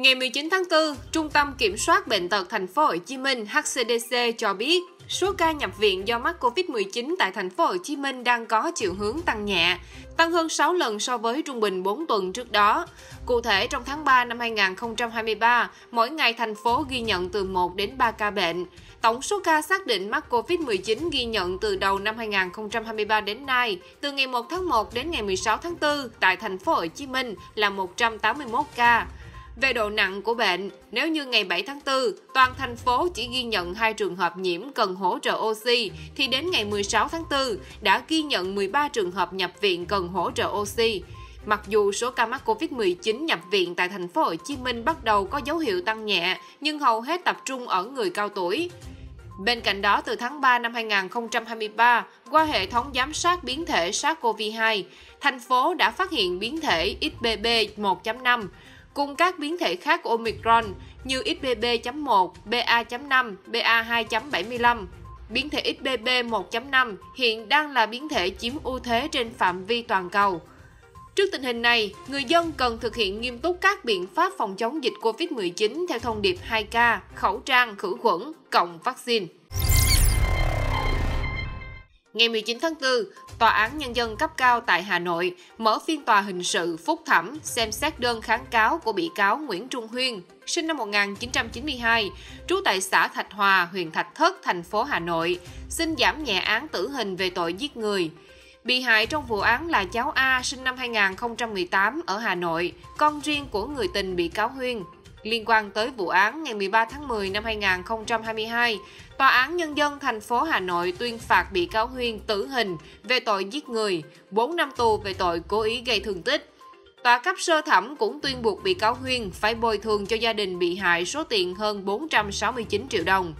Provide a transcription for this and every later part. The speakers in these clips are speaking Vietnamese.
Ngày 19 tháng 4, Trung tâm Kiểm soát Bệnh tật Thành phố Hồ Chí Minh HCDC cho biết số ca nhập viện do mắc Covid-19 tại thành phố Hồ Chí Minh đang có chiều hướng tăng nhẹ, tăng hơn 6 lần so với trung bình 4 tuần trước đó. Cụ thể, trong tháng 3 năm 2023, mỗi ngày thành phố ghi nhận từ 1 đến 3 ca bệnh. Tổng số ca xác định mắc COVID-19 ghi nhận từ đầu năm 2023 đến nay, từ ngày 1 tháng 1 đến ngày 16 tháng 4 tại thành phố Hồ Chí Minh là 181 ca. Về độ nặng của bệnh, nếu như ngày 7 tháng 4, toàn thành phố chỉ ghi nhận 2 trường hợp nhiễm cần hỗ trợ oxy, thì đến ngày 16 tháng 4 đã ghi nhận 13 trường hợp nhập viện cần hỗ trợ oxy. Mặc dù số ca mắc Covid-19 nhập viện tại thành phố Hồ Chí Minh bắt đầu có dấu hiệu tăng nhẹ, nhưng hầu hết tập trung ở người cao tuổi. Bên cạnh đó, từ tháng 3 năm 2023, qua hệ thống giám sát biến thể SARS-CoV-2, thành phố đã phát hiện biến thể XBB 1.5 cùng các biến thể khác của Omicron như XBB.1, BA.5, BA2.75. Biến thể XBB 1.5 hiện đang là biến thể chiếm ưu thế trên phạm vi toàn cầu. Trước tình hình này, người dân cần thực hiện nghiêm túc các biện pháp phòng chống dịch COVID-19 theo thông điệp 2K, khẩu trang, khử khuẩn, cộng vaccine. Ngày 19 tháng 4, Tòa án Nhân dân cấp cao tại Hà Nội mở phiên tòa hình sự phúc thẩm xem xét đơn kháng cáo của bị cáo Nguyễn Trung Huyên, sinh năm 1992, trú tại xã Thạch Hòa, huyện Thạch Thất, thành phố Hà Nội, xin giảm nhẹ án tử hình về tội giết người. Bị hại trong vụ án là cháu A sinh năm 2018 ở Hà Nội, con riêng của người tình bị cáo Huyên. Liên quan tới vụ án ngày 13 tháng 10 năm 2022, Tòa án Nhân dân thành phố Hà Nội tuyên phạt bị cáo Huyên tử hình về tội giết người, 4 năm tù về tội cố ý gây thương tích. Tòa cấp sơ thẩm cũng tuyên buộc bị cáo Huyên phải bồi thường cho gia đình bị hại số tiền hơn 469 triệu đồng.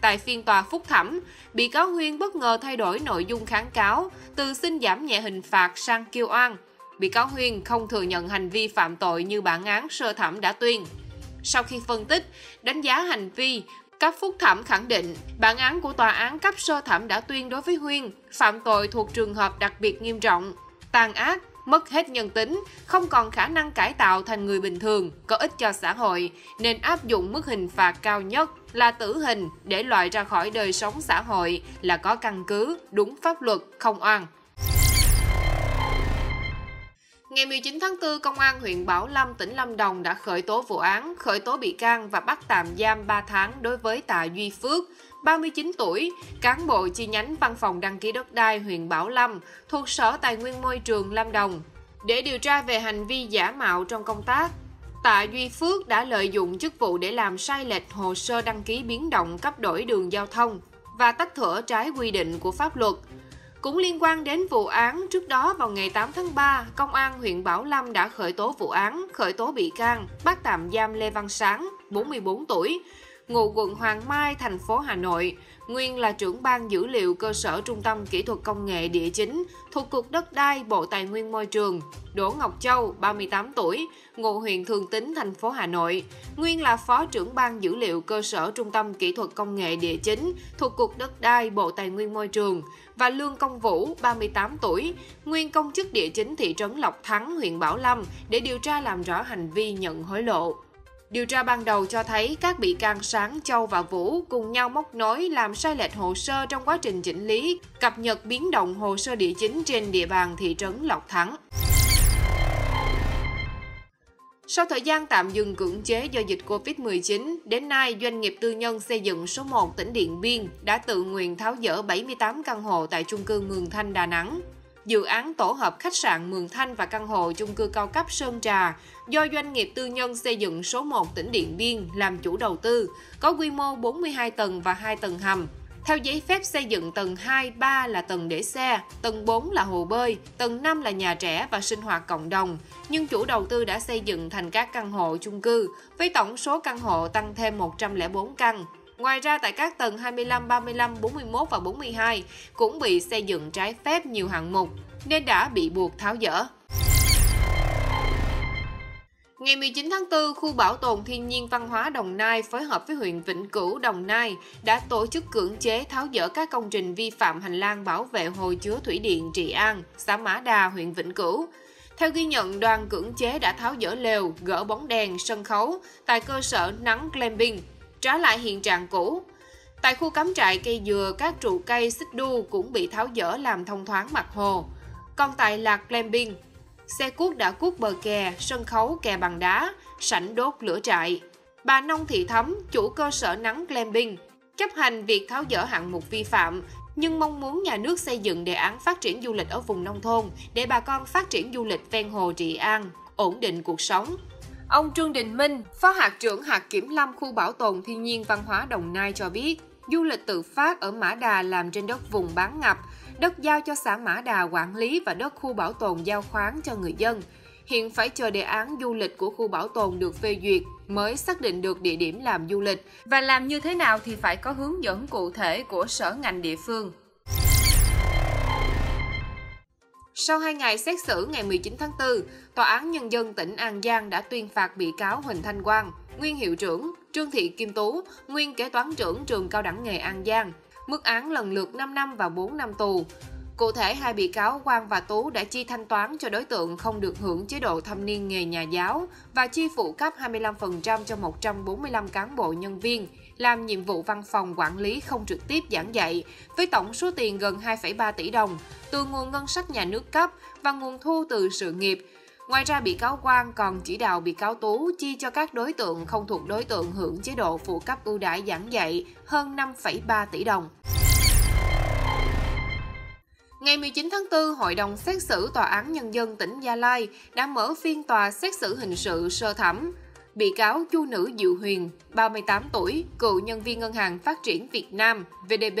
Tại phiên tòa phúc thẩm, bị cáo Huyên bất ngờ thay đổi nội dung kháng cáo, từ xin giảm nhẹ hình phạt sang kêu oan. Bị cáo Huyên không thừa nhận hành vi phạm tội như bản án sơ thẩm đã tuyên. Sau khi phân tích, đánh giá hành vi, cấp phúc thẩm khẳng định bản án của tòa án cấp sơ thẩm đã tuyên đối với Huyên phạm tội thuộc trường hợp đặc biệt nghiêm trọng, tàn ác, mất hết nhân tính, không còn khả năng cải tạo thành người bình thường, có ích cho xã hội, nên áp dụng mức hình phạt cao nhất là tử hình để loại ra khỏi đời sống xã hội là có căn cứ, đúng pháp luật, không oan. Ngày 19 tháng 4, Công an huyện Bảo Lâm, tỉnh Lâm Đồng đã khởi tố vụ án, khởi tố bị can và bắt tạm giam 3 tháng đối với Tạ Duy Phước, 39 tuổi, cán bộ chi nhánh văn phòng đăng ký đất đai huyện Bảo Lâm thuộc Sở Tài nguyên Môi trường Lâm Đồng để điều tra về hành vi giả mạo trong công tác. Tạ Duy Phước đã lợi dụng chức vụ để làm sai lệch hồ sơ đăng ký biến động cấp đổi đường giao thông và tách thửa trái quy định của pháp luật – cũng liên quan đến vụ án, trước đó vào ngày 8 tháng 3, Công an huyện Bảo Lâm đã khởi tố vụ án, khởi tố bị can, bắt tạm giam Lê Văn Sáng, 44 tuổi, ngụ quận Hoàng Mai, thành phố Hà Nội, nguyên là trưởng ban dữ liệu cơ sở Trung tâm Kỹ thuật Công nghệ Địa chính thuộc Cục Đất đai Bộ Tài nguyên Môi trường, Đỗ Ngọc Châu, 38 tuổi, ngụ huyện Thường Tín, thành phố Hà Nội, nguyên là Phó trưởng ban dữ liệu cơ sở Trung tâm Kỹ thuật Công nghệ Địa chính thuộc Cục Đất đai Bộ Tài nguyên Môi trường. Và Lương Công Vũ, 38 tuổi, nguyên công chức địa chính thị trấn Lộc Thắng, huyện Bảo Lâm để điều tra làm rõ hành vi nhận hối lộ. Điều tra ban đầu cho thấy các bị can Sáng, Châu và Vũ cùng nhau móc nối làm sai lệch hồ sơ trong quá trình chỉnh lý, cập nhật biến động hồ sơ địa chính trên địa bàn thị trấn Lộc Thắng. Sau thời gian tạm dừng cưỡng chế do dịch Covid-19, đến nay doanh nghiệp tư nhân xây dựng số 1 tỉnh Điện Biên đã tự nguyện tháo dỡ 78 căn hộ tại chung cư Mường Thanh, Đà Nẵng. Dự án tổ hợp khách sạn Mường Thanh và căn hộ chung cư cao cấp Sơn Trà do doanh nghiệp tư nhân xây dựng số 1 tỉnh Điện Biên làm chủ đầu tư, có quy mô 42 tầng và 2 tầng hầm. Theo giấy phép xây dựng tầng 2, 3 là tầng để xe, tầng 4 là hồ bơi, tầng 5 là nhà trẻ và sinh hoạt cộng đồng. Nhưng chủ đầu tư đã xây dựng thành các căn hộ chung cư, với tổng số căn hộ tăng thêm 104 căn. Ngoài ra tại các tầng 25, 35, 41 và 42 cũng bị xây dựng trái phép nhiều hạng mục nên đã bị buộc tháo dỡ. Ngày 19 tháng 4, khu bảo tồn thiên nhiên văn hóa Đồng Nai phối hợp với huyện Vĩnh Cửu, Đồng Nai đã tổ chức cưỡng chế tháo dỡ các công trình vi phạm hành lang bảo vệ hồ chứa thủy điện Trị An, xã Mã Đà, huyện Vĩnh Cửu. Theo ghi nhận, đoàn cưỡng chế đã tháo dỡ lều, gỡ bóng đèn, sân khấu tại cơ sở nắng glamping, trả lại hiện trạng cũ. Tại khu cắm trại cây dừa, các trụ cây xích đu cũng bị tháo dỡ làm thông thoáng mặt hồ. Còn tại Lạc Glamping, xe cuốc đã cuốc bờ kè, sân khấu kè bằng đá, sảnh đốt lửa trại. Bà Nông Thị Thấm, chủ cơ sở nắng glamping, chấp hành việc tháo dỡ hạng mục vi phạm, nhưng mong muốn nhà nước xây dựng đề án phát triển du lịch ở vùng nông thôn để bà con phát triển du lịch ven hồ trị an, ổn định cuộc sống. Ông Trương Đình Minh, Phó hạt trưởng hạt kiểm lâm khu bảo tồn thiên nhiên văn hóa Đồng Nai cho biết, du lịch tự phát ở Mã Đà làm trên đất vùng bán ngập, đất giao cho xã Mã Đà quản lý và đất khu bảo tồn giao khoán cho người dân. Hiện phải chờ đề án du lịch của khu bảo tồn được phê duyệt mới xác định được địa điểm làm du lịch và làm như thế nào thì phải có hướng dẫn cụ thể của sở ngành địa phương. Sau 2 ngày xét xử ngày 19 tháng 4, Tòa án Nhân dân tỉnh An Giang đã tuyên phạt bị cáo Huỳnh Thanh Quang, nguyên hiệu trưởng, Trương Thị Kim Tú, nguyên kế toán trưởng trường cao đẳng nghề An Giang, mức án lần lượt 5 năm và 4 năm tù. Cụ thể, hai bị cáo Quang và Tú đã chi thanh toán cho đối tượng không được hưởng chế độ thâm niên nghề nhà giáo và chi phụ cấp 25% cho 145 cán bộ nhân viên làm nhiệm vụ văn phòng quản lý không trực tiếp giảng dạy với tổng số tiền gần 2,3 tỷ đồng từ nguồn ngân sách nhà nước cấp và nguồn thu từ sự nghiệp. Ngoài ra, bị cáo Quang còn chỉ đạo bị cáo Tú chi cho các đối tượng không thuộc đối tượng hưởng chế độ phụ cấp ưu đãi giảng dạy hơn 5,3 tỷ đồng. Ngày 19 tháng 4, Hội đồng xét xử Tòa án Nhân dân tỉnh Gia Lai đã mở phiên tòa xét xử hình sự sơ thẩm. Bị cáo chu nữ Diệu Huyền, 38 tuổi, cựu nhân viên Ngân hàng Phát triển Việt Nam, VDB,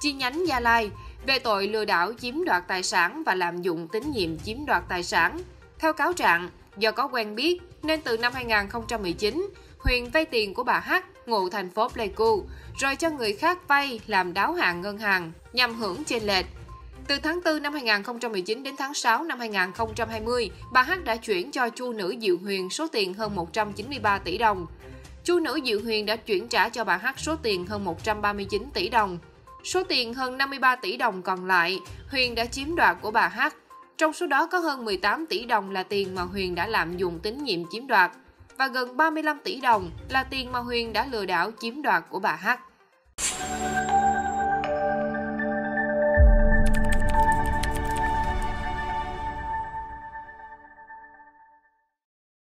chi nhánh Gia Lai, về tội lừa đảo chiếm đoạt tài sản và lạm dụng tín nhiệm chiếm đoạt tài sản. Theo cáo trạng, do có quen biết nên từ năm 2019, Huyền vay tiền của bà H, ngụ thành phố Pleiku, rồi cho người khác vay làm đáo hạn ngân hàng nhằm hưởng trên lệch từ tháng 4 năm 2019 đến tháng 6 năm 2020, bà H đã chuyển cho chu nữ Diệu Huyền số tiền hơn 193 tỷ đồng. Chu nữ Diệu Huyền đã chuyển trả cho bà H số tiền hơn 139 tỷ đồng. Số tiền hơn 53 tỷ đồng còn lại, Huyền đã chiếm đoạt của bà H. Trong số đó có hơn 18 tỷ đồng là tiền mà Huyền đã lạm dụng tín nhiệm chiếm đoạt và gần 35 tỷ đồng là tiền mà Huyền đã lừa đảo chiếm đoạt của bà H.